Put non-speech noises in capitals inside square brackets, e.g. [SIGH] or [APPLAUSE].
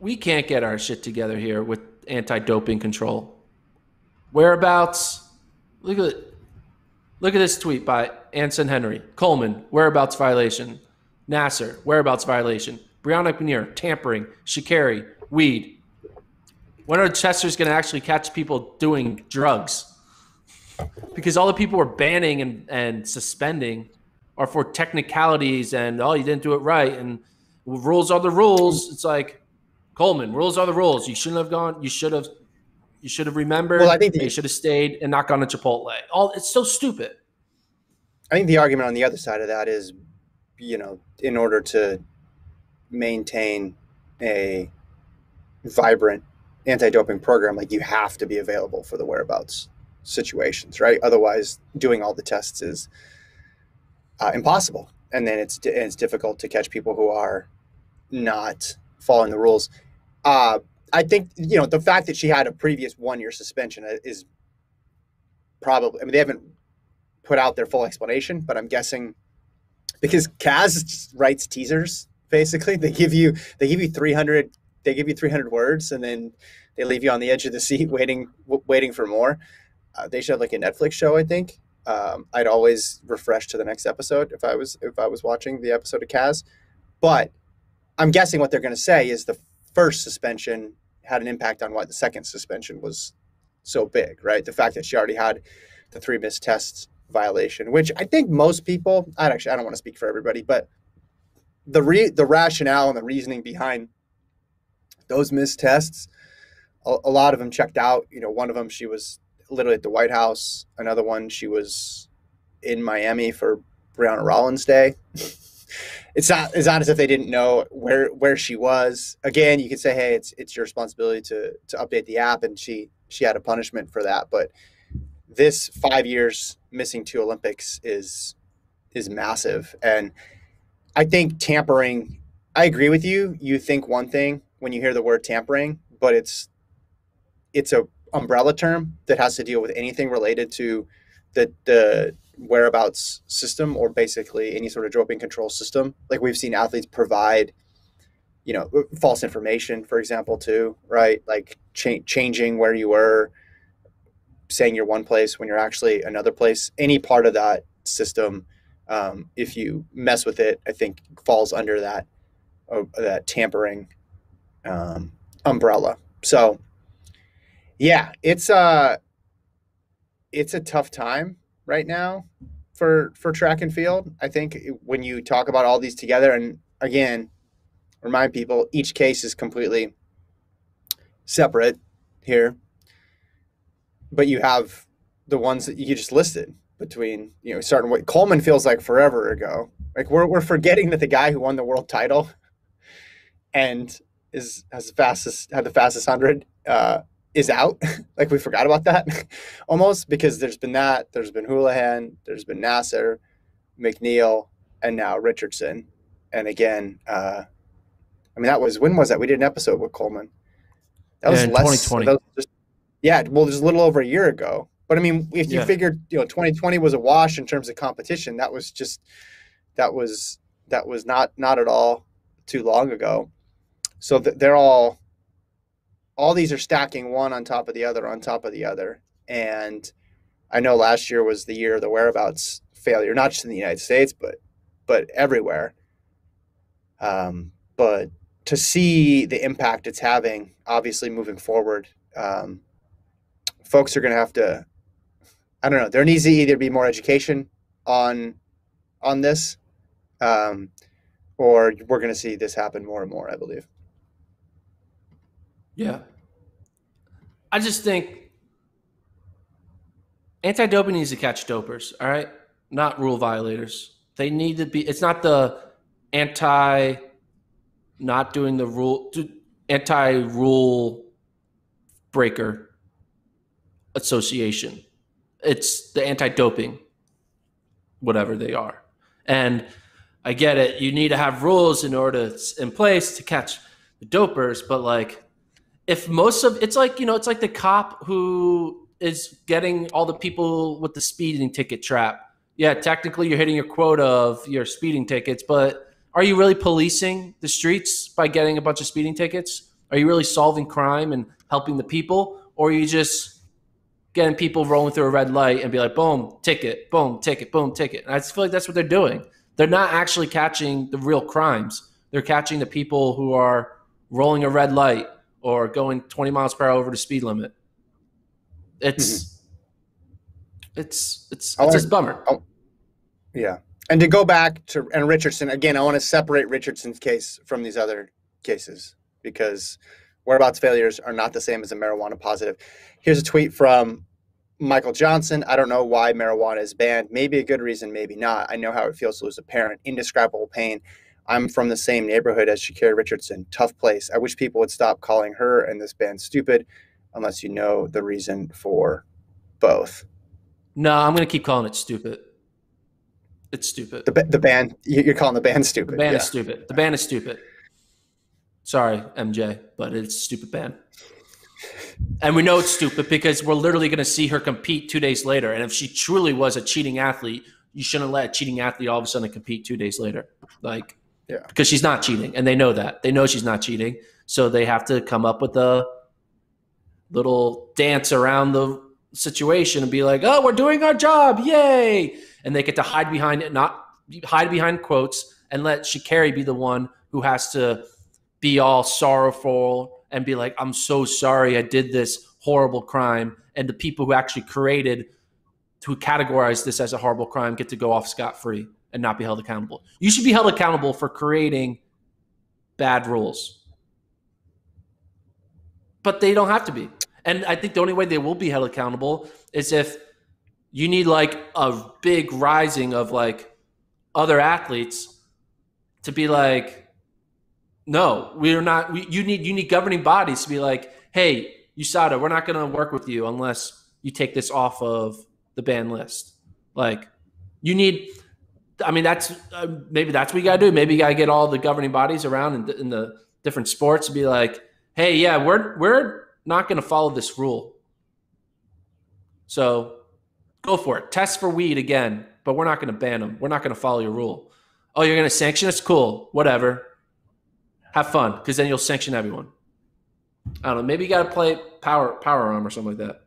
we can't get our shit together here with anti-doping control. Whereabouts? Look at look at this tweet by Anson Henry. Coleman, whereabouts violation. Naser whereabouts violation. Brianna Pinheiro, tampering. Sha'Carri, weed. When are Chester's going to actually catch people doing drugs? Because all the people we're banning and, and suspending are for technicalities and, oh, you didn't do it right. And rules are the rules. It's like, Coleman, rules are the rules. You shouldn't have gone. You should have. You should have remembered. Well, I think the, you should have stayed and not gone to Chipotle. All it's so stupid. I think the argument on the other side of that is, you know, in order to maintain a vibrant anti-doping program, like you have to be available for the whereabouts situations, right? Otherwise, doing all the tests is uh, impossible, and then it's it's difficult to catch people who are not following the rules. Uh, I think you know the fact that she had a previous one year suspension is probably. I mean, they haven't put out their full explanation, but I'm guessing because Kaz writes teasers. Basically, they give you they give you 300 they give you 300 words and then they leave you on the edge of the seat [LAUGHS] waiting waiting for more. Uh, they should have like a Netflix show, I think. Um, I'd always refresh to the next episode if I was if I was watching the episode of Kaz, but I'm guessing what they're going to say is the first suspension had an impact on why the second suspension was so big, right? The fact that she already had the three missed tests violation, which I think most people, I actually I don't want to speak for everybody, but the re, the rationale and the reasoning behind those missed tests, a, a lot of them checked out. You know, one of them she was literally at the White House. Another one she was in Miami for Brianna Rollins Day. It's not it's not as if they didn't know where where she was. Again, you could say, hey, it's it's your responsibility to to update the app, and she she had a punishment for that. But this five years missing two Olympics is is massive, and I think tampering. I agree with you. You think one thing when you hear the word tampering, but it's it's a umbrella term that has to deal with anything related to the the whereabouts system or basically any sort of doping control system. Like we've seen athletes provide, you know, false information, for example, too, right? Like cha- changing where you were, saying you're one place when you're actually another place. Any part of that system, um, if you mess with it, I think falls under that uh, that tampering um, umbrella. So, yeah, it's a uh, it's a tough time right now for for track and field. I think when you talk about all these together, and again, remind people each case is completely separate here, but you have the ones that you just listed between you know starting what Coleman feels like forever ago. Like we're we're forgetting that the guy who won the world title [LAUGHS] and is has the fastest had the fastest hundred uh, is out. [LAUGHS] like we forgot about that [LAUGHS] almost because there's been that, there's been Houlihan, there's been Naser, McNeal, and now Richardson. And again, uh, I mean that was when was that? We did an episode with Coleman. That was yeah, less 2020. That was just, yeah, well, just a little over a year ago. But I mean, if you yeah. figured, you know, 2020 was a wash in terms of competition, that was just that was that was not not at all too long ago. So th- they're all all these are stacking one on top of the other on top of the other. And I know last year was the year of the whereabouts failure, not just in the United States, but but everywhere. Um, but to see the impact it's having, obviously moving forward, um, folks are going to have to. I don't know. There needs to either be more education on on this, um, or we're going to see this happen more and more. I believe. Yeah. I just think anti doping needs to catch dopers, all right? Not rule violators. They need to be, it's not the anti not doing the rule, anti rule breaker association. It's the anti doping, whatever they are. And I get it. You need to have rules in order to, in place to catch the dopers, but like if most of it's like you know it's like the cop who is getting all the people with the speeding ticket trap yeah technically you're hitting your quota of your speeding tickets but are you really policing the streets by getting a bunch of speeding tickets Are you really solving crime and helping the people, or are you just getting people rolling through a red light and be like, boom, ticket, boom, ticket, boom, ticket? And I just feel like that's what they're doing. They're not actually catching the real crimes. They're catching the people who are rolling a red light or going 20 miles per hour over the speed limit. It's mm-hmm. it's it's it's just bummer. Oh, yeah. And to go back to and Richardson again, I want to separate Richardson's case from these other cases because whereabouts failures are not the same as a marijuana positive. Here's a tweet from Michael Johnson. I don't know why marijuana is banned. Maybe a good reason, maybe not. I know how it feels to lose a parent. Indescribable pain. I'm from the same neighborhood as Sha'Carri Richardson. Tough place. I wish people would stop calling her and this band stupid unless you know the reason for both. No, I'm going to keep calling it stupid. It's stupid. The, the band, you're calling the band stupid. The band yeah. is stupid. The band is stupid. Sorry, MJ, but it's a stupid band. And we know it's stupid because we're literally going to see her compete two days later. And if she truly was a cheating athlete, you shouldn't let a cheating athlete all of a sudden compete two days later. Like, yeah. Because she's not cheating, and they know that. They know she's not cheating, so they have to come up with a little dance around the situation and be like, "Oh, we're doing our job, yay!" And they get to hide behind it, not hide behind quotes, and let Sha'Carri be the one who has to be all sorrowful and be like, "I'm so sorry, I did this horrible crime," and the people who actually created who categorize this as a horrible crime get to go off scot free and not be held accountable. You should be held accountable for creating bad rules. But they don't have to be. And I think the only way they will be held accountable is if you need like a big rising of like other athletes to be like no, we're not we, you need you need governing bodies to be like, "Hey, USADA, we're not going to work with you unless you take this off of the ban list." Like you need I mean, that's uh, maybe that's what you got to do. Maybe you got to get all the governing bodies around in, in the different sports to be like, hey, yeah, we're we're not going to follow this rule. So go for it. Test for weed again, but we're not going to ban them. We're not going to follow your rule. Oh, you're going to sanction us? Cool. Whatever. Have fun, because then you'll sanction everyone. I don't know. Maybe you got to play power power arm or something like that.